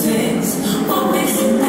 things. What makes you